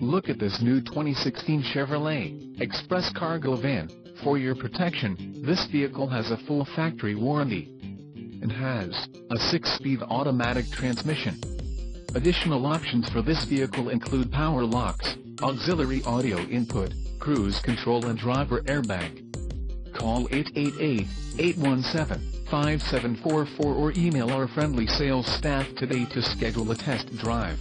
Look at this new 2016 Chevrolet Express Cargo Van. For your protection, this vehicle has a full factory warranty and has a 6-speed automatic transmission. Additional options for this vehicle include power locks, auxiliary audio input, cruise control and driver airbag. Call 888-817-5744 or email our friendly sales staff today to schedule a test drive.